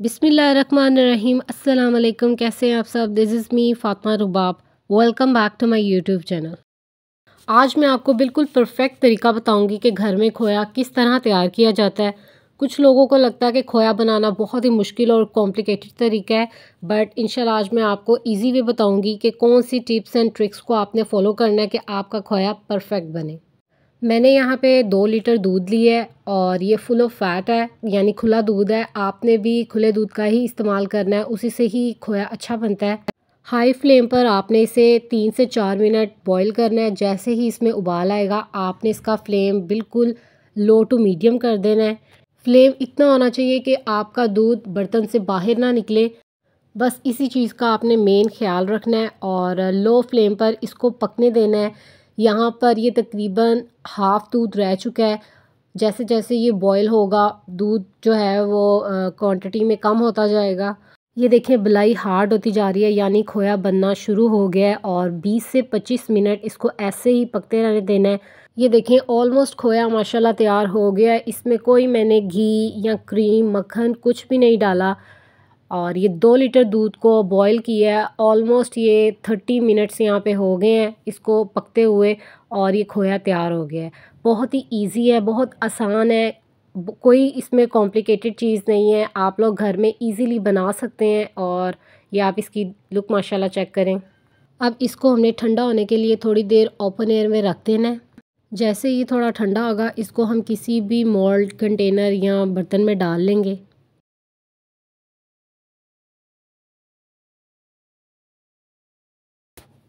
बिसमीम अल्लाम कैसे हैं आप सब? This is me Fatima Rubab. Welcome back to my YouTube channel आज मैं आपको बिल्कुल परफेक्ट तरीका बताऊँगी कि घर में खोया किस तरह तैयार किया जाता है। कुछ लोगों को लगता है कि खोया बनाना बहुत ही मुश्किल और कॉम्प्लिकेटेड तरीका है बट इंशाल्लाह आज मैं आपको इजी वे बताऊँगी कि कौन सी टिप्स एंड ट्रिक्स को आपने फॉलो करना है कि आपका खोया परफेक्ट बने। मैंने यहाँ पे दो लीटर दूध लिया है और ये फुल ऑफ़ फैट है, यानी खुला दूध है। आपने भी खुले दूध का ही इस्तेमाल करना है, उसी से ही खोया अच्छा बनता है। हाई फ्लेम पर आपने इसे तीन से चार मिनट बॉईल करना है। जैसे ही इसमें उबाल आएगा, आपने इसका फ्लेम बिल्कुल लो टू मीडियम कर देना है। फ्लेम इतना होना चाहिए कि आपका दूध बर्तन से बाहर ना निकले। बस इसी चीज़ का आपने मेन ख्याल रखना है और लो फ्लेम पर इसको पकने देना है। यहाँ पर ये तकरीबन हाफ़ दूध रह चुका है। जैसे जैसे ये बॉयल होगा, दूध जो है वो क्वांटिटी में कम होता जाएगा। ये देखें बलाई हार्ड होती जा रही है, यानी खोया बनना शुरू हो गया है और 20 से 25 मिनट इसको ऐसे ही पकते रहने देना है। ये देखें ऑलमोस्ट खोया माशाल्लाह तैयार हो गया है। इसमें कोई मैंने घी या क्रीम मक्खन कुछ भी नहीं डाला। और ये दो लीटर दूध को बॉईल किया है। ऑलमोस्ट ये थर्टी मिनट्स यहाँ पे हो गए हैं इसको पकते हुए और ये खोया तैयार हो गया है। बहुत ही इजी है, बहुत आसान है। कोई इसमें कॉम्प्लिकेटेड चीज़ नहीं है। आप लोग घर में इजीली बना सकते हैं और ये आप इसकी लुक माशाल्लाह चेक करें। अब इसको हमने ठंडा होने के लिए थोड़ी देर ओपन एयर में रख देना है। जैसे ये थोड़ा ठंडा होगा, इसको हम किसी भी मोल्ड कंटेनर या बर्तन में डाल लेंगे।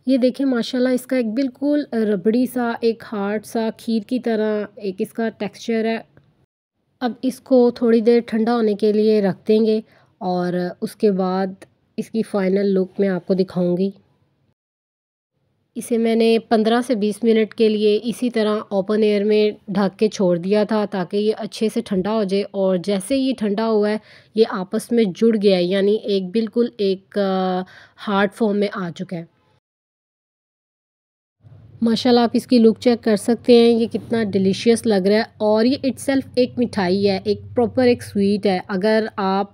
ये देखें माशाल्लाह इसका एक बिल्कुल रबड़ी सा, एक हार्ड सा खीर की तरह एक इसका टेक्सचर है। अब इसको थोड़ी देर ठंडा होने के लिए रख देंगे और उसके बाद इसकी फ़ाइनल लुक मैं आपको दिखाऊँगी। इसे मैंने 15 से 20 मिनट के लिए इसी तरह ओपन एयर में ढक के छोड़ दिया था ताकि ये अच्छे से ठंडा हो जाए और जैसे ये ठंडा हुआ है, ये आपस में जुड़ गया है, यानी एक बिल्कुल एक हार्ड फॉर्म में आ चुका है। माशाल्लाह आप इसकी लुक चेक कर सकते हैं। ये कितना डिलीशियस लग रहा है और ये इट्सल्फ एक मिठाई है, एक प्रॉपर एक स्वीट है। अगर आप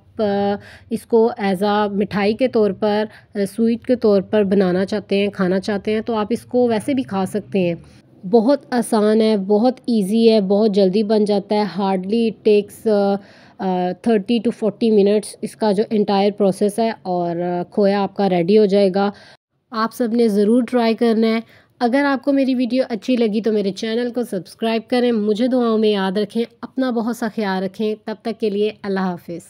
इसको एज़ आ मिठाई के तौर पर स्वीट के तौर पर बनाना चाहते हैं, खाना चाहते हैं तो आप इसको वैसे भी खा सकते हैं। बहुत आसान है, बहुत इजी है, बहुत जल्दी बन जाता है। Hardly it takes thirty to forty minutes इसका जो इंटायर प्रोसेस है और खोया आपका रेडी हो जाएगा। आप सबने ज़रूर ट्राई करना है। अगर आपको मेरी वीडियो अच्छी लगी तो मेरे चैनल को सब्सक्राइब करें। मुझे दुआओं में याद रखें, अपना बहुत सा ख्याल रखें। तब तक के लिए अल्लाह हाफिज़।